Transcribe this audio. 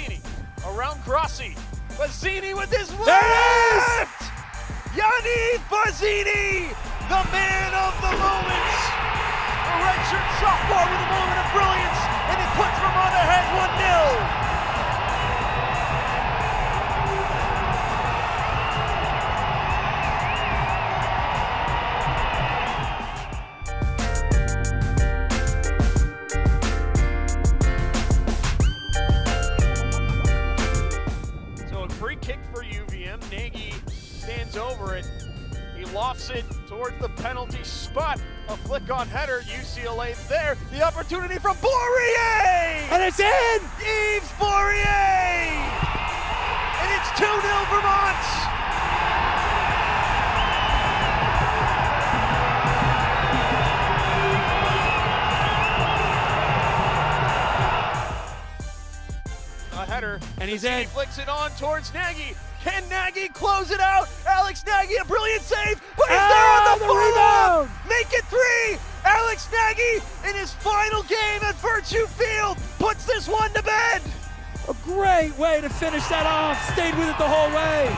Bazini around Grossi. Bazini with his left! There it Yaniv Bazini, the man of the moment. A redshirt sophomore with a moment of brilliance, and he puts Vermont ahead 1 0. Kick for UVM. Nagy stands over it. He lofts it towards the penalty spot. A flick on header. UCLA there. The opportunity from Bourrier! And it's in! Yves Bourrier! Header. And he's in. flicks it on towards Nagy. Can Nagy close it out? Alex Nagy, a brilliant save, but he's there Ah, on the, the follow-up. rebound! Make it three. Alex Nagy, in his final game at Virtue Field, puts this one to bed. A great way to finish that off. Stayed with it the whole way.